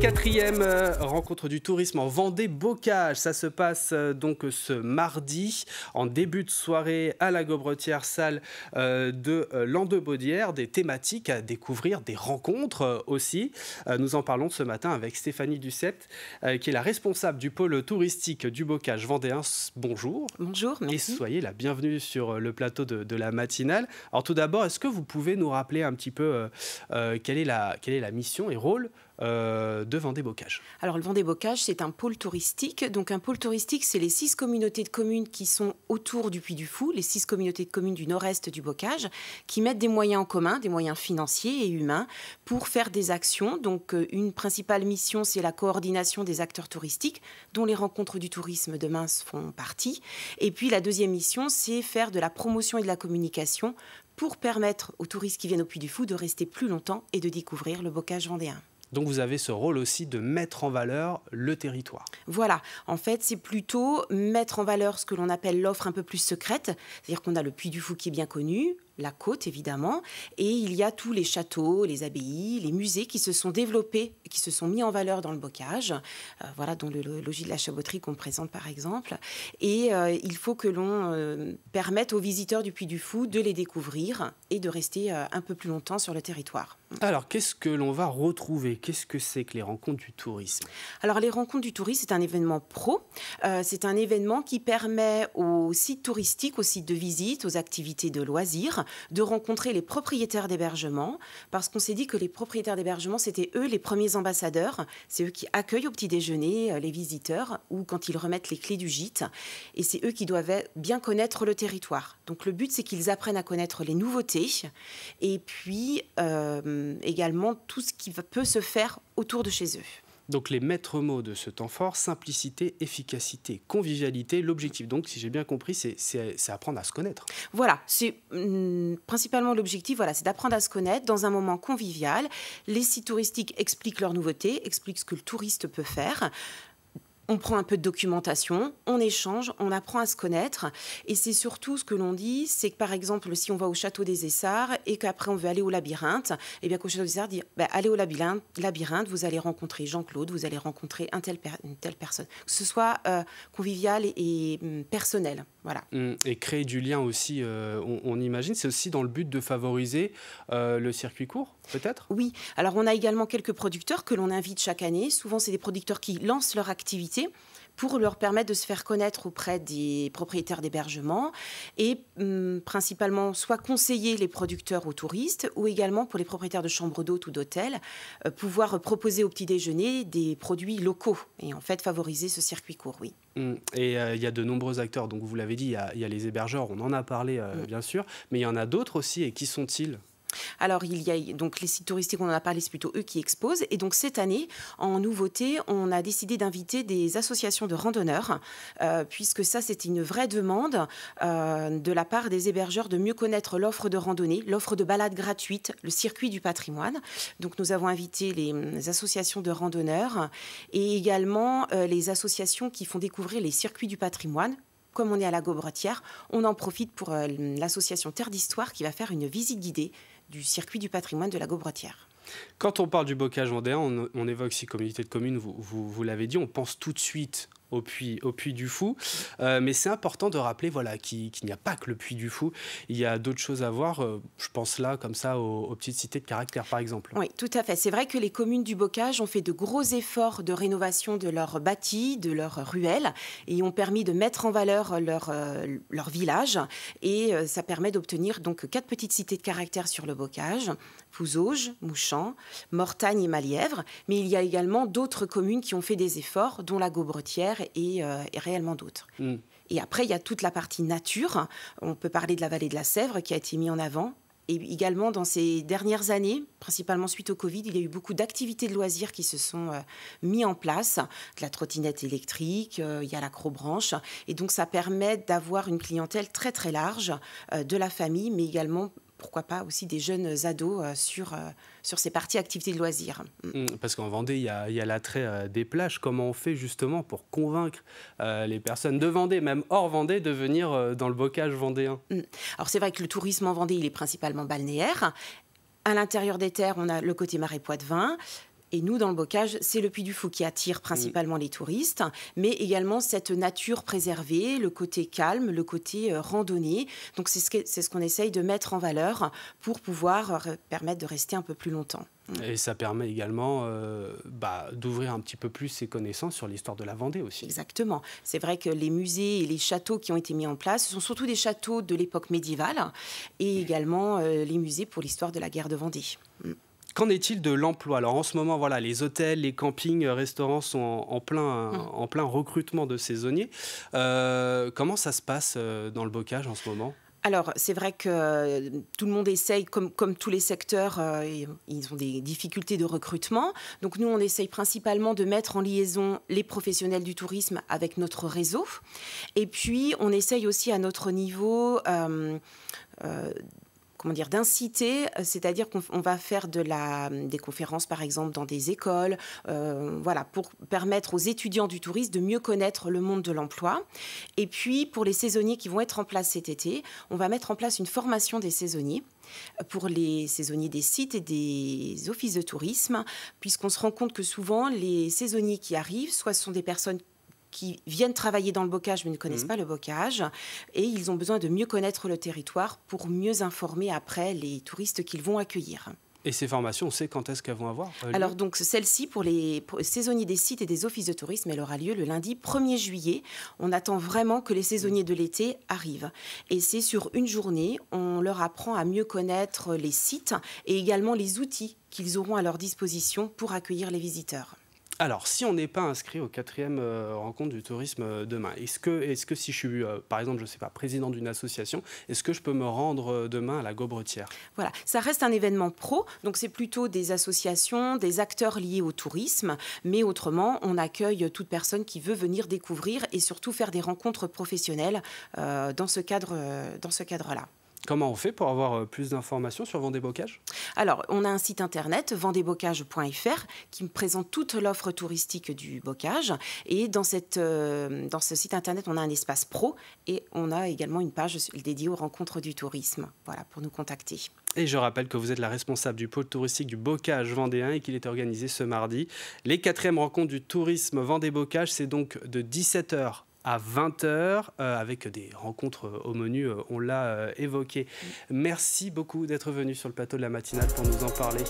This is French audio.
quatrième euh, rencontre du tourisme en Vendée-Bocage. Ça se passe euh, donc ce mardi en début de soirée à la Gobretière, salle euh, de Landebaudière. Des thématiques à découvrir, des rencontres aussi. Nous en parlons ce matin avec Stéphanie Ducept, qui est la responsable du pôle touristique du Bocage vendéen. Bonjour. Bonjour, merci. Et soyez la bienvenue sur le plateau de, la matinale. Alors tout d'abord, est-ce que vous pouvez nous rappeler un petit peu quelle, est la, quelle est la mission et rôle euh, de Vendée-Bocage. Alors le Vendée-Bocage, c'est un pôle touristique. Donc un pôle touristique, c'est les six communautés de communes qui sont autour du Puy du Fou, les six communautés de communes du nord-est du Bocage, qui mettent des moyens en commun, des moyens financiers et humains, pour faire des actions. Donc euh, une principale mission, c'est la coordination des acteurs touristiques, dont les rencontres du tourisme demain font partie. Et puis la deuxième mission, c'est faire de la promotion et de la communication pour permettre aux touristes qui viennent au Puy du Fou de rester plus longtemps et de découvrir le bocage vendéen. Donc vous avez ce rôle aussi de mettre en valeur le territoire. Voilà, en fait c'est plutôt mettre en valeur ce que l'on appelle l'offre un peu plus secrète, c'est-à-dire qu'on a le Puy du Fou qui est bien connu, la côte évidemment, et il y a tous les châteaux, les abbayes, les musées qui se sont développés, qui se sont mis en valeur dans le bocage, euh, voilà, dont le, logis de la Chaboterie qu'on présente par exemple. Et euh, il faut que l'on euh, permette aux visiteurs du Puy du Fou de les découvrir et de rester un peu plus longtemps sur le territoire. Alors, qu'est-ce que l'on va retrouver? Qu'est-ce que c'est que les rencontres du tourisme? Alors, les rencontres du tourisme, c'est un événement pro. c'est un événement qui permet aux sites touristiques, aux sites de visite, aux activités de loisirs, de rencontrer les propriétaires d'hébergement, parce qu'on s'est dit que les propriétaires d'hébergement, c'était eux les premiers ambassadeurs, c'est eux qui accueillent au petit déjeuner euh, les visiteurs ou quand ils remettent les clés du gîte, et c'est eux qui doivent bien connaître le territoire. Donc le but, c'est qu'ils apprennent à connaître les nouveautés, et puis euh, également tout ce qui peut se faire autour de chez eux. Donc les maîtres mots de ce temps fort, simplicité, efficacité, convivialité. L'objectif, donc, si j'ai bien compris, c'est apprendre à se connaître. Voilà, c'est hum, principalement l'objectif, voilà, c'est d'apprendre à se connaître dans un moment convivial. Les sites touristiques expliquent leurs nouveautés, expliquent ce que le touriste peut faire on prend un peu de documentation, on échange, on apprend à se connaître. Et c'est surtout ce que l'on dit, c'est que par exemple, si on va au château des Essarts et qu'après on veut aller au labyrinthe, et eh bien qu'au château des Essarts, dire bah, allez au labyrinthe, labyrinthe, vous allez rencontrer Jean-Claude, vous allez rencontrer un tel une telle personne. Que ce soit euh, convivial et, hum, personnel. Voilà. Hum, et créer du lien aussi, euh, on, imagine, c'est aussi dans le but de favoriser euh, le circuit court, peut-être? Oui. Alors on a également quelques producteurs que l'on invite chaque année. Souvent, c'est des producteurs qui lancent leur activité pour leur permettre de se faire connaître auprès des propriétaires d'hébergement et hum, principalement soit conseiller les producteurs aux touristes ou également pour les propriétaires de chambres d'hôtes ou d'hôtels, euh, pouvoir proposer au petit déjeuner des produits locaux et en fait favoriser ce circuit court, oui. Hum, et euh, il y a de nombreux acteurs, donc vous l'avez dit, il y, a les hébergeurs, on en a parlé euh, hum. bien sûr, mais il y en a d'autres aussi, et qui sont-ils? Alors, il y a donc les sites touristiques, on en a parlé, c'est plutôt eux qui exposent. Et donc, cette année, en nouveauté, on a décidé d'inviter des associations de randonneurs, euh, puisque ça, c'était une vraie demande euh, de la part des hébergeurs de mieux connaître l'offre de randonnée, l'offre de balade gratuite, le circuit du patrimoine. Donc, nous avons invité les, associations de randonneurs et également euh, les associations qui font découvrir les circuits du patrimoine, comme on est à la Gobretière, on en profite pour l'association Terre d'Histoire qui va faire une visite guidée du circuit du patrimoine de la Gobretière. Quand on parle du bocage vendéen, on, on évoque ces communautés de communes, vous, vous l'avez dit, on pense tout de suite au puits, du Fou. Euh, mais c'est important de rappeler voilà, qu'il n'y a pas que le puits du Fou. Il y a d'autres choses à voir. Euh, je pense là, comme ça, aux, petites cités de caractère, par exemple. Oui, tout à fait. C'est vrai que les communes du Bocage ont fait de gros efforts de rénovation de leurs bâtis, de leurs ruelles, et ont permis de mettre en valeur leur, euh, leur village. Et ça permet d'obtenir donc quatre petites cités de caractère sur le Bocage. Pouzauges, Mouchamp, Mortagne et Malièvre. Mais il y a également d'autres communes qui ont fait des efforts, dont la Gaubretière euh, et, réellement d'autres. Mm. Et après, il y a toute la partie nature. On peut parler de la vallée de la Sèvre qui a été mise en avant. Et également, dans ces dernières années, principalement suite au Covid, il y a eu beaucoup d'activités de loisirs qui se sont euh, mis en place. De la trottinette électrique, euh, il y a l'acrobranche. Et donc, ça permet d'avoir une clientèle très, très large de la famille, mais également pourquoi pas aussi des jeunes ados euh, sur, euh, sur ces parties activités de loisirs. Mm. Mm, parce qu'en Vendée, il y a, l'attrait euh, des plages. Comment on fait justement pour convaincre les personnes de Vendée, même hors Vendée, de venir dans le bocage vendéen? Mm. Alors c'est vrai que le tourisme en Vendée, il est principalement balnéaire. À l'intérieur des terres, on a le côté marais Poitevin Et nous, dans le bocage, c'est le Puy du Fou qui attire principalement les touristes, mais également cette nature préservée, le côté calme, le côté euh, randonnée. Donc c'est ce qu'on essaye de mettre en valeur pour pouvoir permettre de rester un peu plus longtemps. Et ça permet également euh, bah, d'ouvrir un petit peu plus ses connaissances sur l'histoire de la Vendée aussi. Exactement. C'est vrai que les musées et les châteaux qui ont été mis en place, ce sont surtout des châteaux de l'époque médiévale et également euh, les musées pour l'histoire de la guerre de Vendée. Qu'en est-il de l'emploi? Alors en ce moment, voilà, les hôtels, les campings, euh, restaurants sont en, plein, mm. en plein recrutement de saisonniers. comment ça se passe dans le bocage en ce moment? Alors, c'est vrai que euh, tout le monde essaye, comme, comme tous les secteurs, euh, ils ont des difficultés de recrutement. Donc, nous, on essaye principalement de mettre en liaison les professionnels du tourisme avec notre réseau. Et puis, on essaye aussi à notre niveau euh, dire, d'inciter, euh, c'est-à-dire qu'on va faire de la, des conférences, par exemple, dans des écoles, euh, voilà, pour permettre aux étudiants du tourisme de mieux connaître le monde de l'emploi. Et puis, pour les saisonniers qui vont être en place cet été, on va mettre en place une formation des saisonniers pour les saisonniers des sites et des offices de tourisme, puisqu'on se rend compte que souvent, les saisonniers qui arrivent, soit ce sont des personnes qui viennent travailler dans le bocage mais ne connaissent mmh. pas le bocage. Et ils ont besoin de mieux connaître le territoire pour mieux informer après les touristes qu'ils vont accueillir. Et ces formations, on sait quand est-ce qu'elles vont avoir euh, Alors donc celle-ci pour les saisonniers des sites et des offices de tourisme, elle aura lieu le lundi 1er juillet. On attend vraiment que les saisonniers de l'été arrivent. Et c'est sur une journée, on leur apprend à mieux connaître les sites et également les outils qu'ils auront à leur disposition pour accueillir les visiteurs. Alors, si on n'est pas inscrit au quatrième euh, rencontre du tourisme euh, demain, est-ce que, est que si je suis, euh, par exemple, je ne sais pas, président d'une association, est-ce que je peux me rendre demain à la Gobretière Voilà, ça reste un événement pro, donc c'est plutôt des associations, des acteurs liés au tourisme, mais autrement, on accueille toute personne qui veut venir découvrir et surtout faire des rencontres professionnelles dans ce cadre-là. Comment on fait pour avoir euh, plus d'informations sur Vendée Bocage Alors, on a un site internet, vendébocage.fr, qui me présente toute l'offre touristique du bocage. Et dans, cette, euh, dans ce site internet, on a un espace pro et on a également une page dédiée aux rencontres du tourisme, voilà, pour nous contacter. Et je rappelle que vous êtes la responsable du pôle touristique du Bocage vendéen et qu'il est organisé ce mardi. Les quatrièmes rencontres du tourisme Vendée Bocage, c'est donc de 17h à 20h euh, avec des rencontres au menu, euh, on l'a euh, évoqué. Merci beaucoup d'être venu sur le plateau de la matinale pour nous en parler.